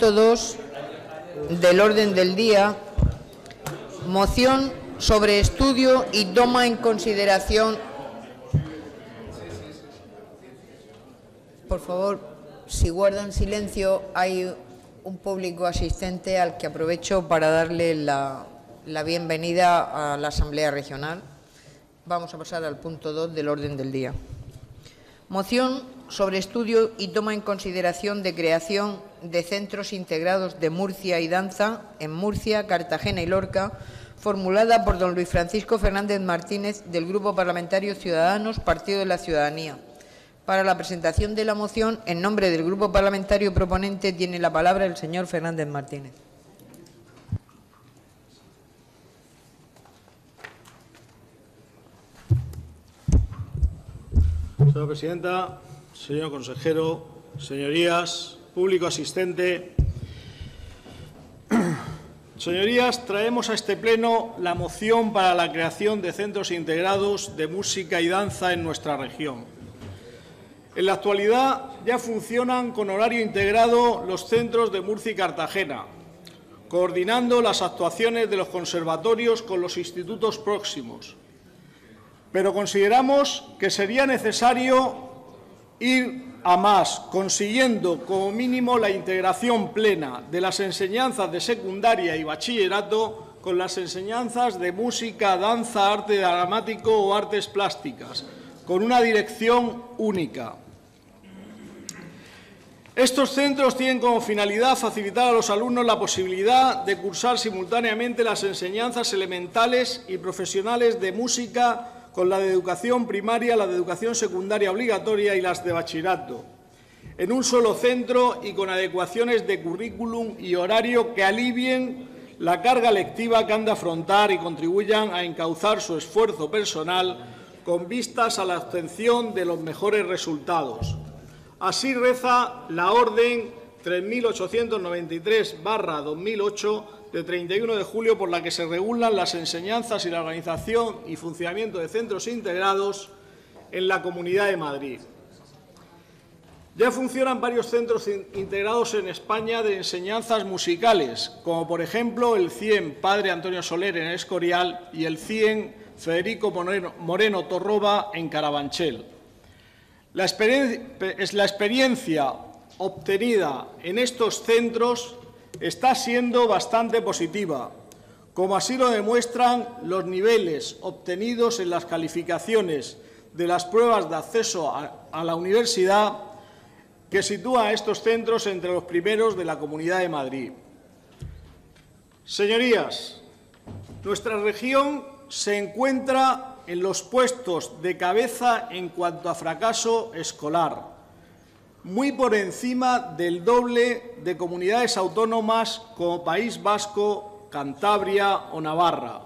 punto 2 del orden del día, moción sobre estudio y toma en consideración. Por favor, si guardan silencio, hay un público asistente al que aprovecho para darle la, la bienvenida a la Asamblea Regional. Vamos a pasar al punto 2 del orden del día. Moción sobre estudio y toma en consideración de creación de centros integrados de Murcia y Danza en Murcia, Cartagena y Lorca, formulada por don Luis Francisco Fernández Martínez del Grupo Parlamentario Ciudadanos, Partido de la Ciudadanía. Para la presentación de la moción, en nombre del Grupo Parlamentario proponente, tiene la palabra el señor Fernández Martínez. Señora presidenta, señor consejero, señorías, público asistente. Señorías, traemos a este pleno la moción para la creación de centros integrados de música y danza en nuestra región. En la actualidad ya funcionan con horario integrado los centros de Murcia y Cartagena, coordinando las actuaciones de los conservatorios con los institutos próximos. Pero consideramos que sería necesario ir a más, consiguiendo como mínimo la integración plena de las enseñanzas de secundaria y bachillerato con las enseñanzas de música, danza, arte dramático o artes plásticas, con una dirección única. Estos centros tienen como finalidad facilitar a los alumnos la posibilidad de cursar simultáneamente las enseñanzas elementales y profesionales de música, con la de educación primaria, la de educación secundaria obligatoria y las de bachillerato, en un solo centro y con adecuaciones de currículum y horario que alivien la carga lectiva que han de afrontar y contribuyan a encauzar su esfuerzo personal con vistas a la obtención de los mejores resultados. Así reza la Orden 3893-2008 de 31 de julio por la que se regulan las enseñanzas y la organización y funcionamiento de centros integrados en la Comunidad de Madrid. Ya funcionan varios centros integrados en España de enseñanzas musicales, como por ejemplo el CIEM Padre Antonio Soler en Escorial y el CIEM Federico Moreno, Torroba en Carabanchel. La la experiencia obtenida en estos centros está siendo bastante positiva, como así lo demuestran los niveles obtenidos en las calificaciones de las pruebas de acceso a, la universidad, que sitúa a estos centros entre los primeros de la Comunidad de Madrid. Señorías, nuestra región se encuentra en los puestos de cabeza en cuanto a fracaso escolar muy por encima del doble de comunidades autónomas como País Vasco, Cantabria o Navarra.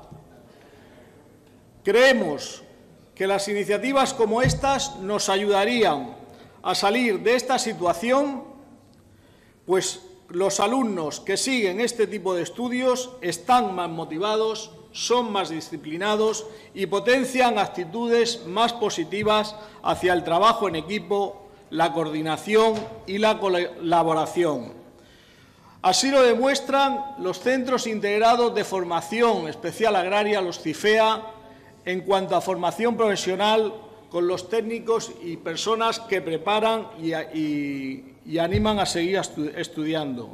Creemos que las iniciativas como estas nos ayudarían a salir de esta situación, pues los alumnos que siguen este tipo de estudios están más motivados, son más disciplinados y potencian actitudes más positivas hacia el trabajo en equipo la coordinación y la colaboración. Así lo demuestran los centros integrados de formación especial agraria, los CIFEA, en cuanto a formación profesional con los técnicos y personas que preparan y, animan a seguir estudiando.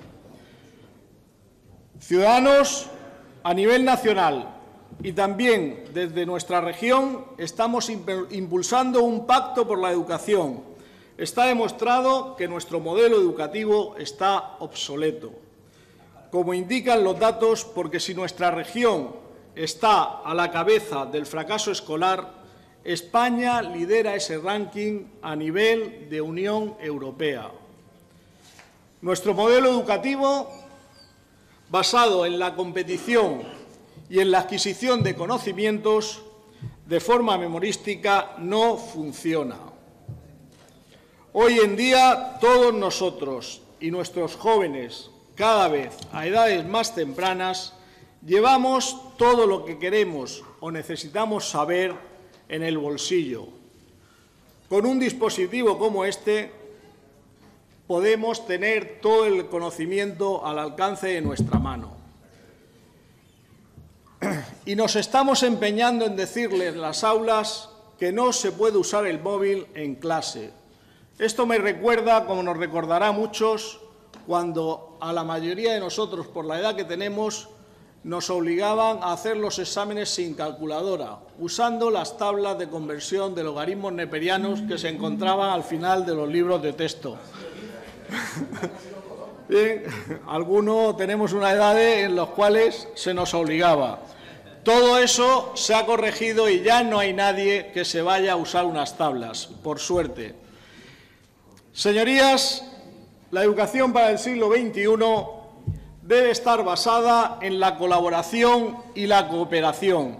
Ciudadanos a nivel nacional y también desde nuestra región estamos impulsando un pacto por la educación Está demostrado que nuestro modelo educativo está obsoleto, como indican los datos, porque si nuestra región está a la cabeza del fracaso escolar, España lidera ese ranking a nivel de Unión Europea. Nuestro modelo educativo, basado en la competición y en la adquisición de conocimientos de forma memorística, no funciona. Hoy en día todos nosotros y nuestros jóvenes, cada vez a edades más tempranas, llevamos todo lo que queremos o necesitamos saber en el bolsillo. Con un dispositivo como este podemos tener todo el conocimiento al alcance de nuestra mano. Y nos estamos empeñando en decirles en las aulas que no se puede usar el móvil en clase. Esto me recuerda, como nos recordará a muchos, cuando a la mayoría de nosotros, por la edad que tenemos, nos obligaban a hacer los exámenes sin calculadora, usando las tablas de conversión de logaritmos neperianos que se encontraban al final de los libros de texto. Bien, algunos tenemos una edad en las cuales se nos obligaba. Todo eso se ha corregido y ya no hay nadie que se vaya a usar unas tablas, por suerte. Señorías, la educación para el siglo XXI debe estar basada en la colaboración y la cooperación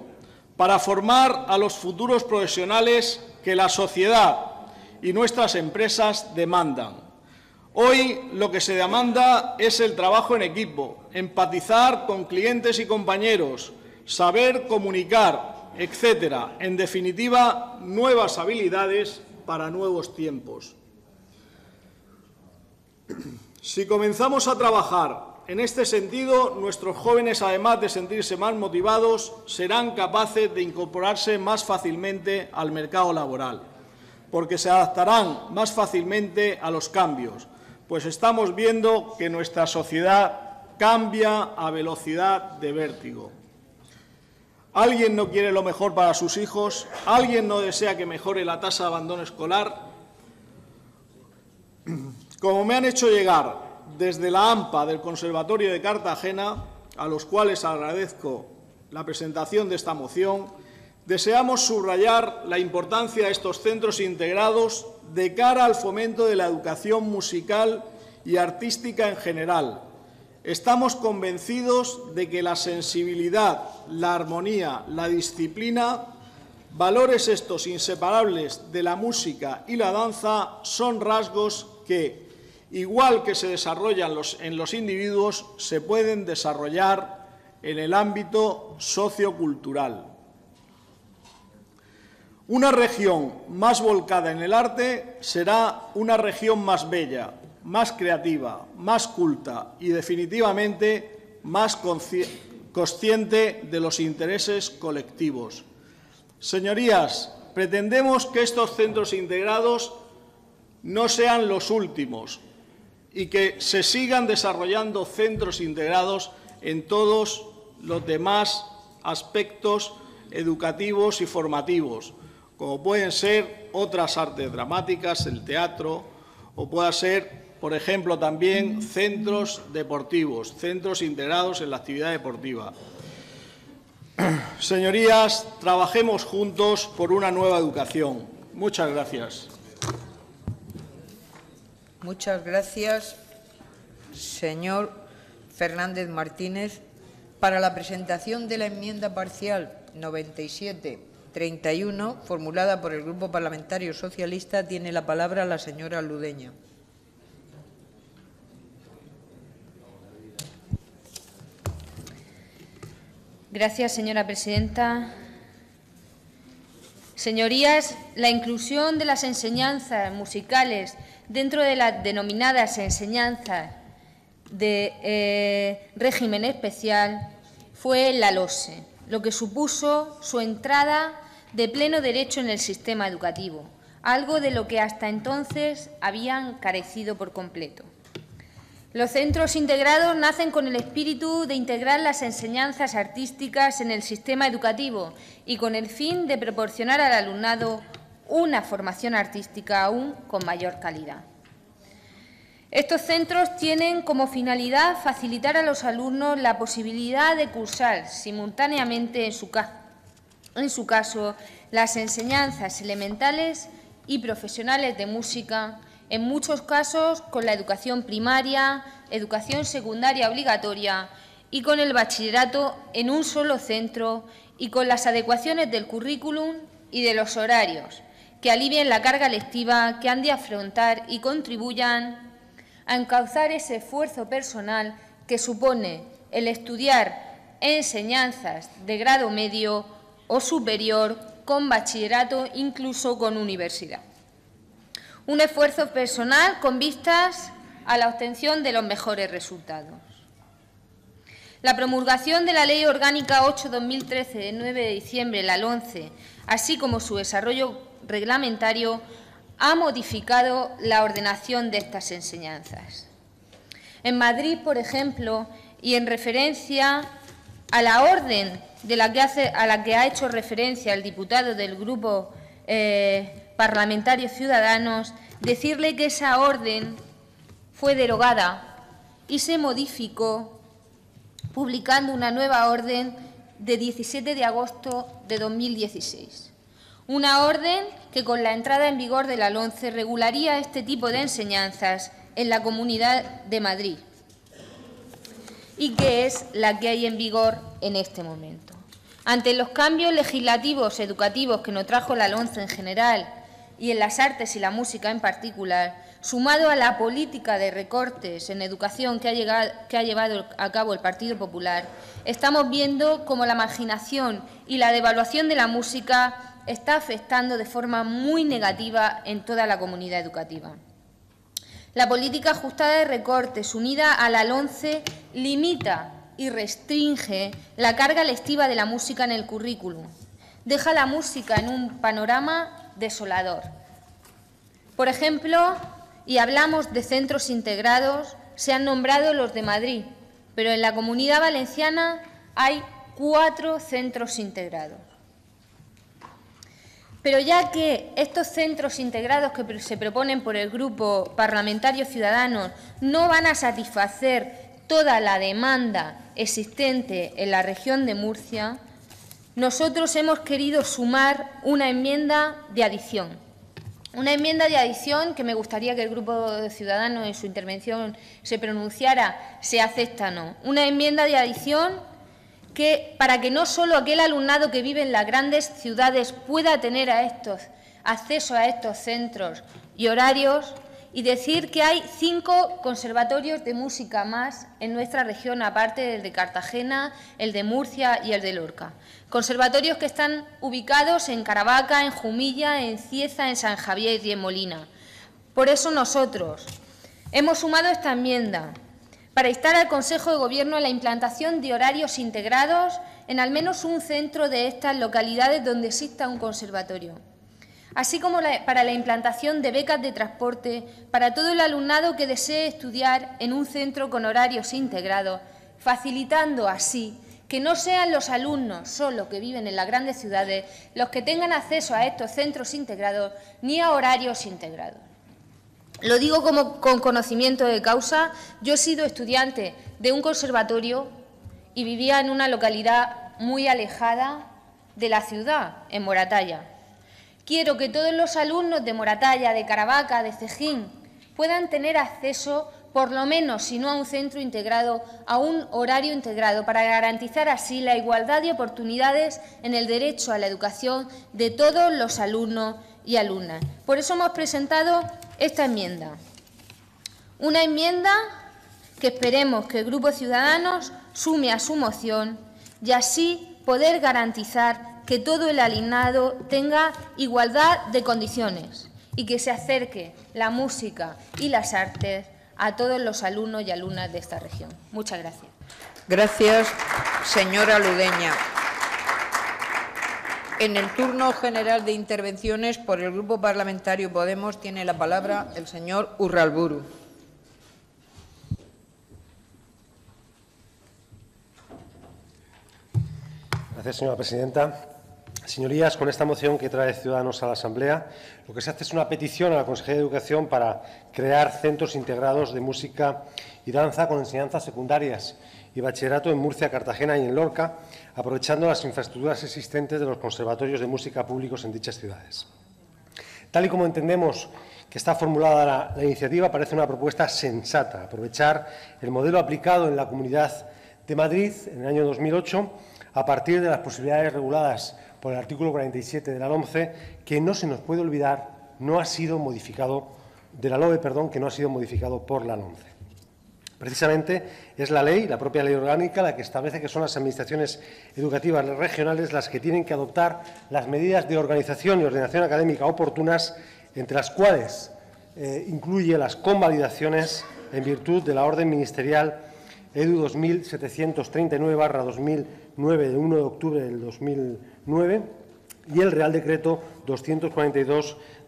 para formar a los futuros profesionales que la sociedad y nuestras empresas demandan. Hoy lo que se demanda es el trabajo en equipo, empatizar con clientes y compañeros, saber comunicar, etcétera. En definitiva, nuevas habilidades para nuevos tiempos. Si comenzamos a trabajar en este sentido, nuestros jóvenes, además de sentirse más motivados, serán capaces de incorporarse más fácilmente al mercado laboral, porque se adaptarán más fácilmente a los cambios, pues estamos viendo que nuestra sociedad cambia a velocidad de vértigo. ¿Alguien no quiere lo mejor para sus hijos? ¿Alguien no desea que mejore la tasa de abandono escolar? Como me han hecho llegar desde la AMPA del Conservatorio de Cartagena, a los cuales agradezco la presentación de esta moción, deseamos subrayar la importancia de estos centros integrados de cara al fomento de la educación musical y artística en general. Estamos convencidos de que la sensibilidad, la armonía, la disciplina, valores estos inseparables de la música y la danza, son rasgos que, igual que se desarrollan en los individuos, se pueden desarrollar en el ámbito sociocultural. Una región más volcada en el arte será una región más bella, más creativa, más culta y definitivamente más consciente de los intereses colectivos. Señorías, pretendemos que estos centros integrados no sean los últimos, y que se sigan desarrollando centros integrados en todos los demás aspectos educativos y formativos, como pueden ser otras artes dramáticas, el teatro, o pueda ser, por ejemplo, también centros deportivos, centros integrados en la actividad deportiva. Señorías, trabajemos juntos por una nueva educación. Muchas gracias. Muchas gracias, señor Fernández Martínez. Para la presentación de la enmienda parcial 97-31, formulada por el Grupo Parlamentario Socialista, tiene la palabra la señora Ludeña. Gracias, señora presidenta. Señorías, la inclusión de las enseñanzas musicales dentro de las denominadas enseñanzas de eh, régimen especial fue la LOSE, lo que supuso su entrada de pleno derecho en el sistema educativo, algo de lo que hasta entonces habían carecido por completo. Los centros integrados nacen con el espíritu de integrar las enseñanzas artísticas en el sistema educativo y con el fin de proporcionar al alumnado una formación artística aún con mayor calidad. Estos centros tienen como finalidad facilitar a los alumnos la posibilidad de cursar simultáneamente, en su, en su caso, las enseñanzas elementales y profesionales de música, en muchos casos con la educación primaria, educación secundaria obligatoria y con el bachillerato en un solo centro y con las adecuaciones del currículum y de los horarios, que alivien la carga lectiva que han de afrontar y contribuyan a encauzar ese esfuerzo personal que supone el estudiar enseñanzas de grado medio o superior con bachillerato, incluso con universidad. Un esfuerzo personal con vistas a la obtención de los mejores resultados. La promulgación de la Ley Orgánica 8-2013 de 9 de diciembre, la 11, así como su desarrollo reglamentario, ha modificado la ordenación de estas enseñanzas. En Madrid, por ejemplo, y en referencia a la orden a la que ha hecho referencia el diputado del Grupo eh, Parlamentario Ciudadanos, decirle que esa orden fue derogada y se modificó publicando una nueva orden de 17 de agosto de 2016. Una orden que con la entrada en vigor de la 11 regularía este tipo de enseñanzas en la Comunidad de Madrid y que es la que hay en vigor en este momento. Ante los cambios legislativos educativos que nos trajo la 11 en general y en las artes y la música en particular, sumado a la política de recortes en educación que ha, llevado a cabo el Partido Popular, estamos viendo cómo la marginación y la devaluación de la música está afectando de forma muy negativa en toda la comunidad educativa. La política ajustada de recortes unida a la limita y restringe la carga lectiva de la música en el currículum. Deja la música en un panorama desolador. Por ejemplo, y hablamos de centros integrados, se han nombrado los de Madrid, pero en la comunidad valenciana hay cuatro centros integrados. Pero ya que estos centros integrados que se proponen por el Grupo Parlamentario Ciudadanos no van a satisfacer toda la demanda existente en la región de Murcia, nosotros hemos querido sumar una enmienda de adición una enmienda de adición que me gustaría que el Grupo de Ciudadanos en su intervención se pronunciara si acepta o no. Una enmienda de adición que, para que no solo aquel alumnado que vive en las grandes ciudades pueda tener acceso a estos centros y horarios, y decir que hay cinco conservatorios de música más en nuestra región, aparte del de Cartagena, el de Murcia y el de Lorca. Conservatorios que están ubicados en Caravaca, en Jumilla, en Cieza, en San Javier y en Molina. Por eso nosotros hemos sumado esta enmienda para instar al Consejo de Gobierno a la implantación de horarios integrados en al menos un centro de estas localidades donde exista un conservatorio así como para la implantación de becas de transporte para todo el alumnado que desee estudiar en un centro con horarios integrados, facilitando así que no sean los alumnos solo que viven en las grandes ciudades los que tengan acceso a estos centros integrados ni a horarios integrados. Lo digo como con conocimiento de causa. Yo he sido estudiante de un conservatorio y vivía en una localidad muy alejada de la ciudad, en Moratalla. Quiero que todos los alumnos de Moratalla, de Caravaca, de Cejín, puedan tener acceso, por lo menos, si no a un centro integrado, a un horario integrado, para garantizar así la igualdad de oportunidades en el derecho a la educación de todos los alumnos y alumnas. Por eso hemos presentado esta enmienda. Una enmienda que esperemos que el Grupo Ciudadanos sume a su moción y así poder garantizar que todo el alienado tenga igualdad de condiciones y que se acerque la música y las artes a todos los alumnos y alumnas de esta región. Muchas gracias. Gracias, señora Ludeña. En el turno general de intervenciones por el Grupo Parlamentario Podemos tiene la palabra el señor Urralburu. Gracias, señora presidenta. Señorías, con esta moción que trae Ciudadanos a la Asamblea, lo que se hace es una petición a la Consejería de Educación para crear centros integrados de música y danza con enseñanzas secundarias y bachillerato en Murcia, Cartagena y en Lorca, aprovechando las infraestructuras existentes de los conservatorios de música públicos en dichas ciudades. Tal y como entendemos que está formulada la, iniciativa, parece una propuesta sensata, aprovechar el modelo aplicado en la Comunidad de Madrid en el año 2008 a partir de las posibilidades reguladas por el artículo 47 de la LOMCE, que no se nos puede olvidar, no ha sido modificado, de la LOE, perdón, que no ha sido modificado por la LOMCE. Precisamente es la ley, la propia ley orgánica, la que establece que son las administraciones educativas regionales las que tienen que adoptar las medidas de organización y ordenación académica oportunas, entre las cuales eh, incluye las convalidaciones en virtud de la Orden Ministerial EDU 2739-2009 de 1 de octubre del 2009 y el Real Decreto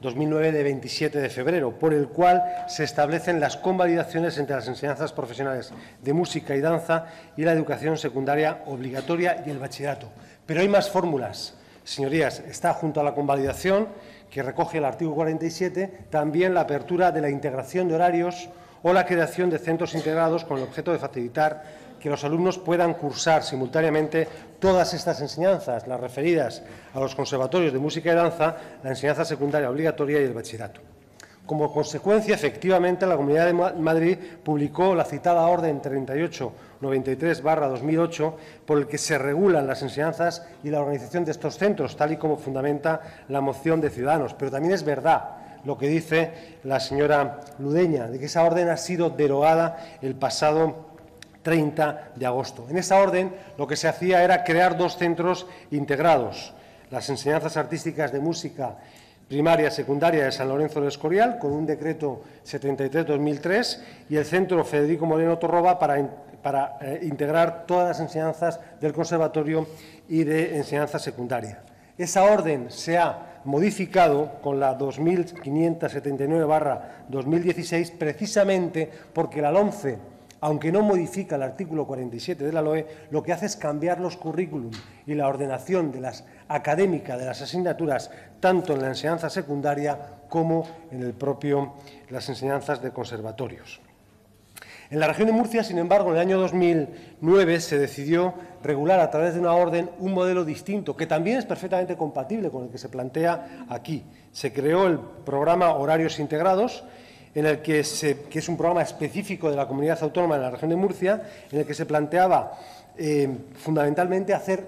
242-2009 de 27 de febrero, por el cual se establecen las convalidaciones entre las enseñanzas profesionales de música y danza y la educación secundaria obligatoria y el bachillerato. Pero hay más fórmulas. Señorías, está junto a la convalidación, que recoge el artículo 47, también la apertura de la integración de horarios o la creación de centros integrados con el objeto de facilitar que los alumnos puedan cursar simultáneamente todas estas enseñanzas, las referidas a los conservatorios de música y danza, la enseñanza secundaria obligatoria y el bachillerato. Como consecuencia, efectivamente, la Comunidad de Madrid publicó la citada Orden 3893-2008, por el que se regulan las enseñanzas y la organización de estos centros, tal y como fundamenta la moción de Ciudadanos. Pero también es verdad lo que dice la señora Ludeña, de que esa orden ha sido derogada el pasado 30 de agosto. En esa orden lo que se hacía era crear dos centros integrados, las enseñanzas artísticas de música primaria y secundaria de San Lorenzo del Escorial, con un decreto 73-2003, y el centro Federico Moreno Torroba para, eh, integrar todas las enseñanzas del conservatorio y de enseñanza secundaria. Esa orden se ha modificado con la 2579-2016 precisamente porque la LOMCE aunque no modifica el artículo 47 de la LOE, lo que hace es cambiar los currículum y la ordenación de las académica de las asignaturas, tanto en la enseñanza secundaria como en las enseñanzas de conservatorios. En la región de Murcia, sin embargo, en el año 2009 se decidió regular a través de una orden un modelo distinto, que también es perfectamente compatible con el que se plantea aquí. Se creó el programa Horarios Integrados, en el que, es un programa específico de la comunidad autónoma de la región de Murcia, en el que se planteaba eh, fundamentalmente hacer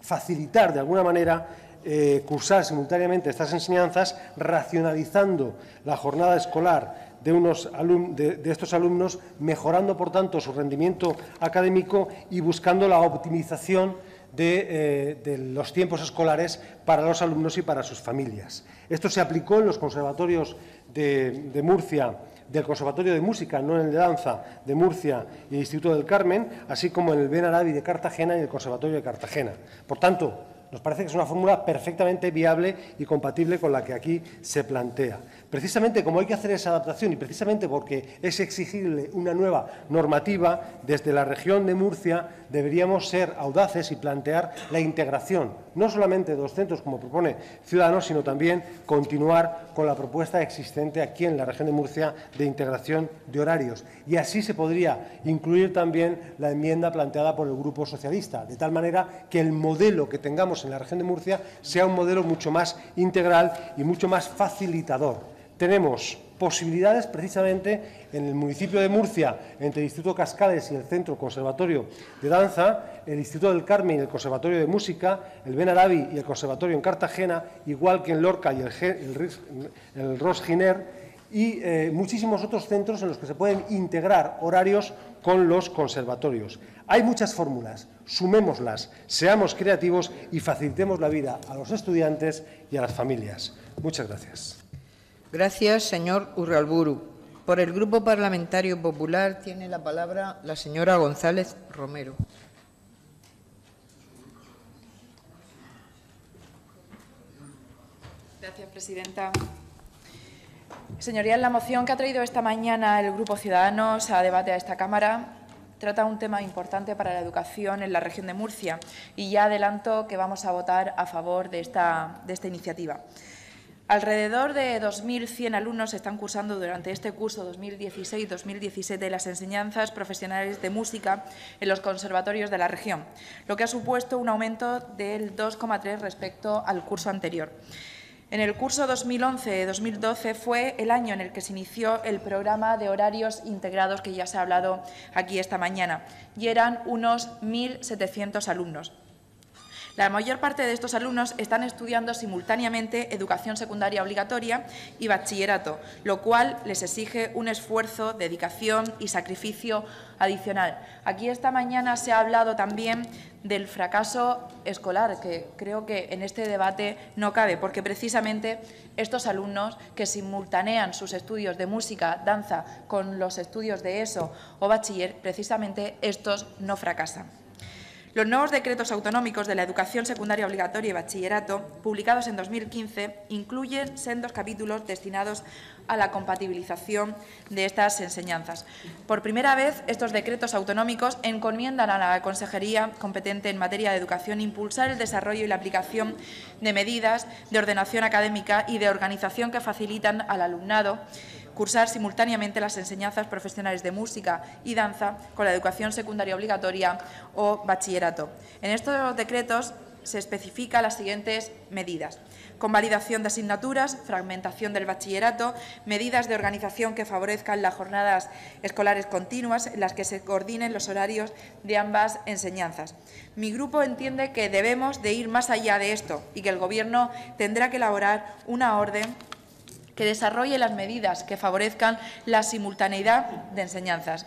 facilitar de alguna manera eh, cursar simultáneamente estas enseñanzas, racionalizando la jornada escolar de, unos de, estos alumnos, mejorando, por tanto, su rendimiento académico y buscando la optimización eh, de, los tiempos escolares para los alumnos y para sus familias. Esto se aplicó en los conservatorios de, Murcia, del Conservatorio de Música, no en el de Danza, de Murcia y el Instituto del Carmen, así como en el Ben Arabi de Cartagena y el Conservatorio de Cartagena. Por tanto, nos parece que es una fórmula perfectamente viable y compatible con la que aquí se plantea. Precisamente como hay que hacer esa adaptación y precisamente porque es exigible una nueva normativa, desde la región de Murcia deberíamos ser audaces y plantear la integración, no solamente de los centros como propone Ciudadanos, sino también continuar con la propuesta existente aquí en la región de Murcia de integración de horarios. Y así se podría incluir también la enmienda planteada por el Grupo Socialista, de tal manera que el modelo que tengamos en la región de Murcia sea un modelo mucho más integral y mucho más facilitador tenemos posibilidades precisamente en el municipio de Murcia, entre el Instituto Cascades y el Centro Conservatorio de Danza, el Instituto del Carmen y el Conservatorio de Música, el Ben Arabi y el Conservatorio en Cartagena, igual que en Lorca y el, el, Ros Giner, y eh, muchísimos otros centros en los que se pueden integrar horarios con los conservatorios. Hay muchas fórmulas, sumémoslas, seamos creativos y facilitemos la vida a los estudiantes y a las familias. Muchas gracias. Gracias, señor Urralburu. Por el Grupo Parlamentario Popular tiene la palabra la señora González Romero. Gracias, presidenta. Señorías, la moción que ha traído esta mañana el Grupo Ciudadanos a debate a esta Cámara trata un tema importante para la educación en la región de Murcia y ya adelanto que vamos a votar a favor de esta, de esta iniciativa. Alrededor de 2.100 alumnos están cursando durante este curso 2016-2017 las enseñanzas profesionales de música en los conservatorios de la región, lo que ha supuesto un aumento del 2,3 respecto al curso anterior. En el curso 2011-2012 fue el año en el que se inició el programa de horarios integrados que ya se ha hablado aquí esta mañana y eran unos 1.700 alumnos. La mayor parte de estos alumnos están estudiando simultáneamente educación secundaria obligatoria y bachillerato, lo cual les exige un esfuerzo, dedicación y sacrificio adicional. Aquí esta mañana se ha hablado también del fracaso escolar, que creo que en este debate no cabe, porque precisamente estos alumnos que simultanean sus estudios de música, danza, con los estudios de ESO o bachiller, precisamente estos no fracasan. Los nuevos decretos autonómicos de la educación secundaria obligatoria y bachillerato, publicados en 2015, incluyen sendos capítulos destinados a la compatibilización de estas enseñanzas. Por primera vez, estos decretos autonómicos encomiendan a la Consejería competente en materia de educación impulsar el desarrollo y la aplicación de medidas de ordenación académica y de organización que facilitan al alumnado cursar simultáneamente las enseñanzas profesionales de música y danza con la educación secundaria obligatoria o bachillerato. En estos decretos se especifican las siguientes medidas. Convalidación de asignaturas, fragmentación del bachillerato, medidas de organización que favorezcan las jornadas escolares continuas en las que se coordinen los horarios de ambas enseñanzas. Mi grupo entiende que debemos de ir más allá de esto y que el Gobierno tendrá que elaborar una orden que desarrolle las medidas que favorezcan la simultaneidad de enseñanzas.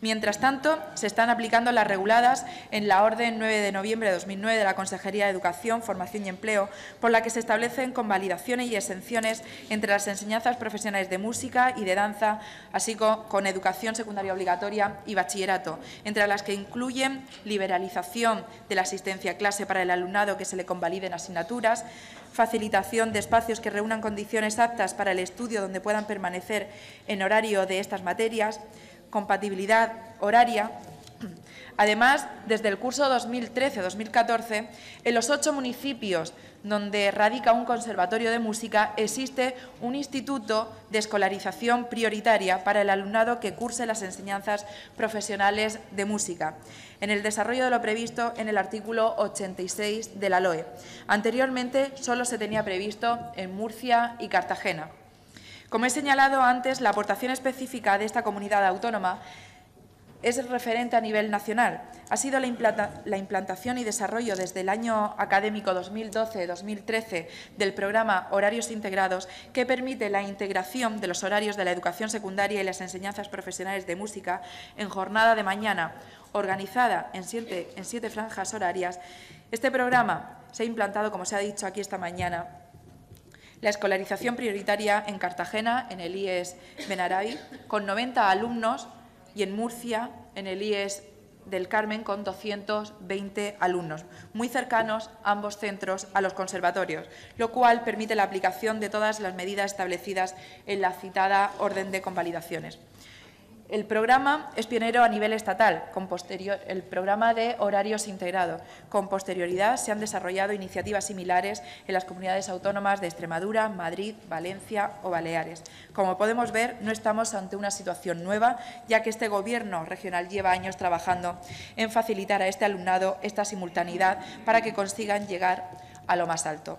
Mientras tanto, se están aplicando las reguladas en la Orden 9 de noviembre de 2009 de la Consejería de Educación, Formación y Empleo, por la que se establecen convalidaciones y exenciones entre las enseñanzas profesionales de música y de danza, así como con educación secundaria obligatoria y bachillerato, entre las que incluyen liberalización de la asistencia a clase para el alumnado que se le convaliden asignaturas, facilitación de espacios que reúnan condiciones aptas para el estudio donde puedan permanecer en horario de estas materias, compatibilidad horaria. Además, desde el curso 2013-2014, en los ocho municipios donde radica un conservatorio de música, existe un instituto de escolarización prioritaria para el alumnado que curse las enseñanzas profesionales de música, en el desarrollo de lo previsto en el artículo 86 de la LOE. Anteriormente solo se tenía previsto en Murcia y Cartagena. Como he señalado antes, la aportación específica de esta comunidad autónoma es referente a nivel nacional. Ha sido la, implantación y desarrollo desde el año académico 2012-2013 del programa Horarios Integrados que permite la integración de los horarios de la educación secundaria y las enseñanzas profesionales de música en jornada de mañana, organizada en siete, en siete franjas horarias. Este programa se ha implantado, como se ha dicho aquí esta mañana, la escolarización prioritaria en Cartagena, en el IES Benarabi, con 90 alumnos y en Murcia, en el IES del Carmen, con 220 alumnos, muy cercanos ambos centros a los conservatorios, lo cual permite la aplicación de todas las medidas establecidas en la citada orden de convalidaciones. El programa es pionero a nivel estatal, con el programa de horarios integrados. Con posterioridad se han desarrollado iniciativas similares en las comunidades autónomas de Extremadura, Madrid, Valencia o Baleares. Como podemos ver, no estamos ante una situación nueva, ya que este Gobierno regional lleva años trabajando en facilitar a este alumnado esta simultaneidad para que consigan llegar a lo más alto.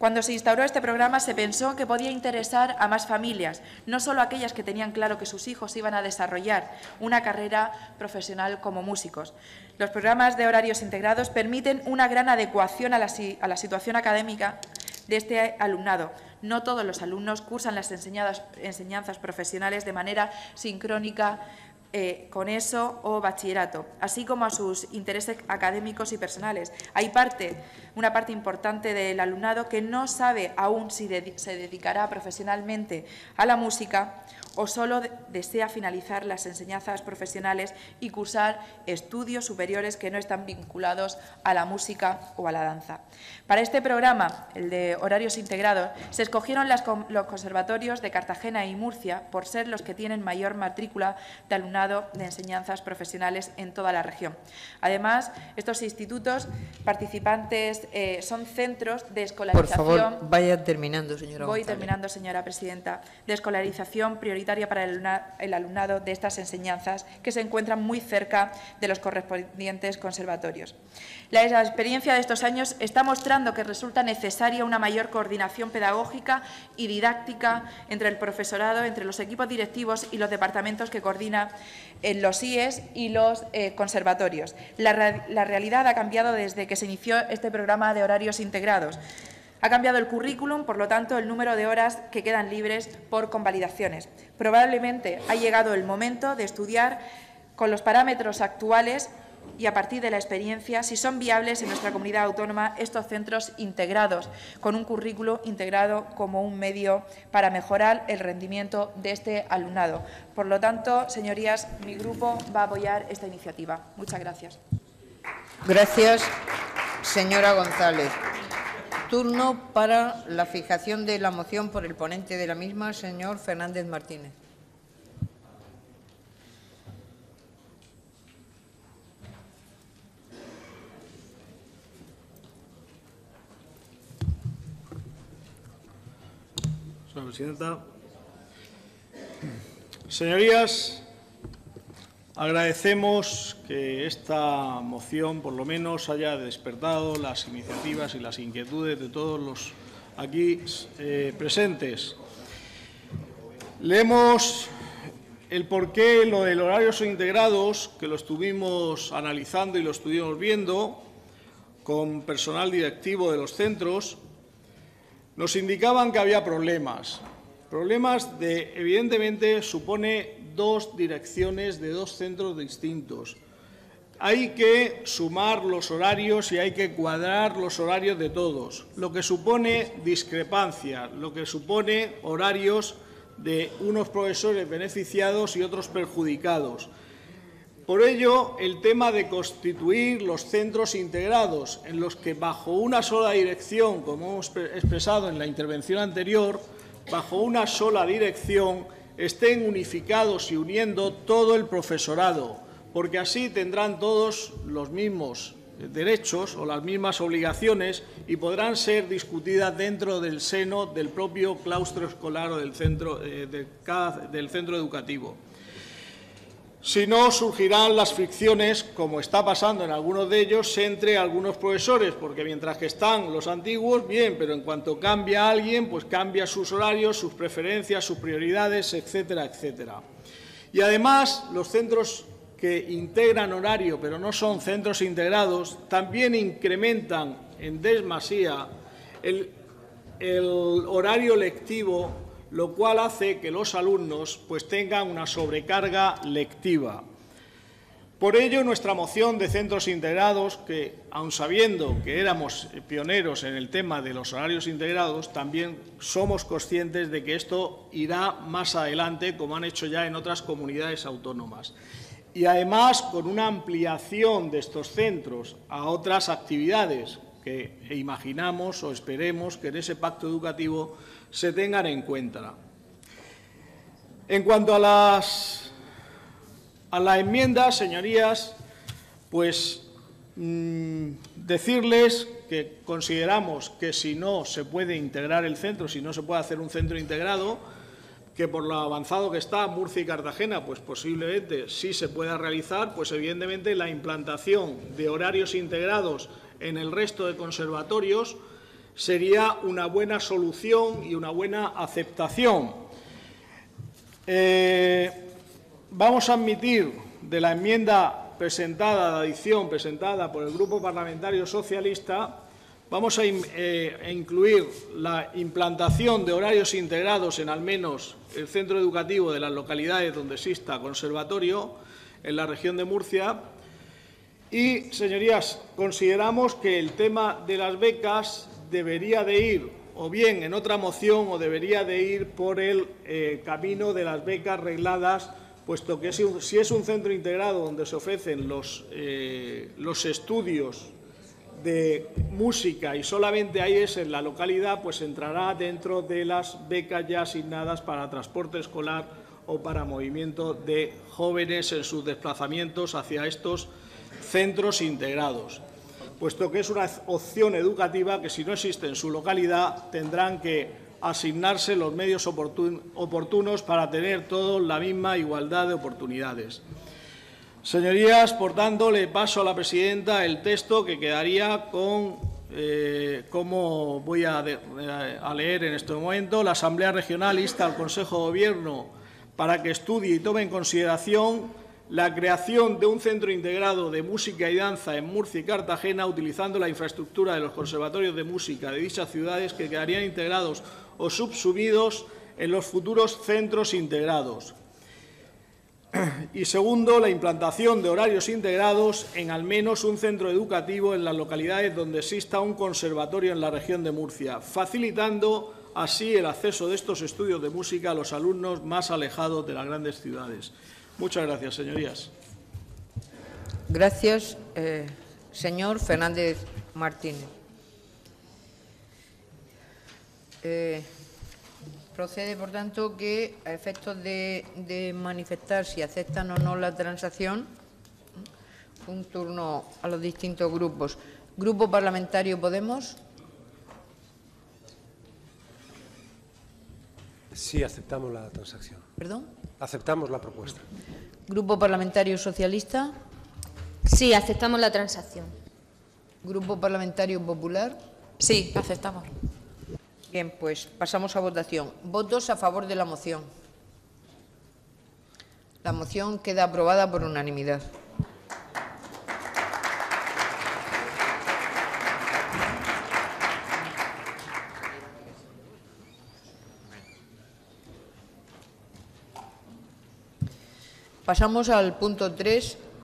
Cuando se instauró este programa se pensó que podía interesar a más familias, no solo aquellas que tenían claro que sus hijos iban a desarrollar una carrera profesional como músicos. Los programas de horarios integrados permiten una gran adecuación a la, situación académica de este alumnado. No todos los alumnos cursan las enseñanzas profesionales de manera sincrónica eh, con eso o bachillerato, así como a sus intereses académicos y personales. Hay parte, una parte importante del alumnado que no sabe aún si se dedicará profesionalmente a la música o solo desea finalizar las enseñanzas profesionales y cursar estudios superiores que no están vinculados a la música o a la danza. Para este programa, el de horarios integrados, se escogieron los conservatorios de Cartagena y Murcia por ser los que tienen mayor matrícula de alumnado de enseñanzas profesionales en toda la región. Además, estos institutos participantes eh, son centros de escolarización. Por favor, vaya terminando, señora. Voy terminando, señora presidenta. De escolarización prioritaria para el alumnado de estas enseñanzas que se encuentran muy cerca de los correspondientes conservatorios. La experiencia de estos años está mostrando que resulta necesaria una mayor coordinación pedagógica y didáctica entre el profesorado, entre los equipos directivos y los departamentos que coordina en los IES y los eh, conservatorios. La realidad ha cambiado desde que se inició este programa de horarios integrados. Ha cambiado el currículum, por lo tanto, el número de horas que quedan libres por convalidaciones. Probablemente ha llegado el momento de estudiar con los parámetros actuales y a partir de la experiencia si son viables en nuestra comunidad autónoma estos centros integrados, con un currículo integrado como un medio para mejorar el rendimiento de este alumnado. Por lo tanto, señorías, mi grupo va a apoyar esta iniciativa. Muchas gracias. Gracias, señora González. Turno para la fijación de la moción por el ponente de la misma, señor Fernández Martínez. Señora presidenta. Señorías, agradecemos que esta moción, por lo menos, haya despertado las iniciativas y las inquietudes de todos los aquí eh, presentes. Leemos el porqué lo del horarios integrados, que lo estuvimos analizando y lo estuvimos viendo con personal directivo de los centros, nos indicaban que había problemas. Problemas de, evidentemente, supone dos direcciones de dos centros distintos. Hay que sumar los horarios y hay que cuadrar los horarios de todos, lo que supone discrepancia, lo que supone horarios de unos profesores beneficiados y otros perjudicados. Por ello, el tema de constituir los centros integrados, en los que bajo una sola dirección, como hemos expresado en la intervención anterior, bajo una sola dirección estén unificados y uniendo todo el profesorado, porque así tendrán todos los mismos derechos o las mismas obligaciones y podrán ser discutidas dentro del seno del propio claustro escolar o del centro, eh, del centro educativo. Si no, surgirán las fricciones, como está pasando en algunos de ellos, entre algunos profesores, porque mientras que están los antiguos, bien, pero en cuanto cambia alguien, pues cambia sus horarios, sus preferencias, sus prioridades, etcétera, etcétera. Y además, los centros que integran horario, pero no son centros integrados, también incrementan en desmasía el, el horario lectivo lo cual hace que los alumnos pues, tengan una sobrecarga lectiva. Por ello, nuestra moción de centros integrados, que aun sabiendo que éramos pioneros en el tema de los horarios integrados, también somos conscientes de que esto irá más adelante, como han hecho ya en otras comunidades autónomas. Y además, con una ampliación de estos centros a otras actividades que imaginamos o esperemos que en ese pacto educativo se tengan en cuenta. En cuanto a las a la enmienda, señorías, pues mm, decirles que consideramos que si no se puede integrar el centro, si no se puede hacer un centro integrado, que por lo avanzado que está Murcia y Cartagena, pues posiblemente sí se pueda realizar, pues evidentemente la implantación de horarios integrados en el resto de conservatorios sería una buena solución y una buena aceptación. Eh, vamos a admitir de la enmienda presentada, de adición presentada por el Grupo Parlamentario Socialista, vamos a, eh, a, incluir la implantación de horarios integrados en al menos el centro educativo de las localidades donde exista conservatorio en la región de Murcia. Y, señorías, consideramos que el tema de las becas debería de ir o bien en otra moción o debería de ir por el eh, camino de las becas regladas, puesto que si, es un centro integrado donde se ofrecen los, eh, los estudios de música y solamente hay es en la localidad, pues entrará dentro de las becas ya asignadas para transporte escolar o para movimiento de jóvenes en sus desplazamientos hacia estos centros integrados puesto que es una opción educativa que si no existe en su localidad tendrán que asignarse los medios oportun- oportunos para tener todos la misma igualdad de oportunidades. Señorías, por tanto, le paso a la presidenta el texto que quedaría con, eh, como voy a, eh, a leer en este momento, la Asamblea Regional insta al Consejo de Gobierno para que estudie y tome en consideración la creación de un centro integrado de música y danza en Murcia y Cartagena, utilizando la infraestructura de los conservatorios de música de dichas ciudades que quedarían integrados o subsumidos en los futuros centros integrados. Y segundo, la implantación de horarios integrados en al menos un centro educativo en las localidades donde exista un conservatorio en la región de Murcia, facilitando así el acceso de estos estudios de música a los alumnos más alejados de las grandes ciudades. Muchas gracias, señorías. Gracias, eh, señor Fernández Martínez. Eh, procede, por tanto, que a efectos de, de manifestar si aceptan o no la transacción, un turno a los distintos grupos. Grupo Parlamentario Podemos. Sí, aceptamos la transacción. Perdón. Aceptamos la propuesta. Grupo Parlamentario Socialista. Sí, aceptamos la transacción. Grupo Parlamentario Popular. Sí, aceptamos. Bien, pues pasamos a votación. Votos a favor de la moción. La moción queda aprobada por unanimidad. Pasamos al punto 3,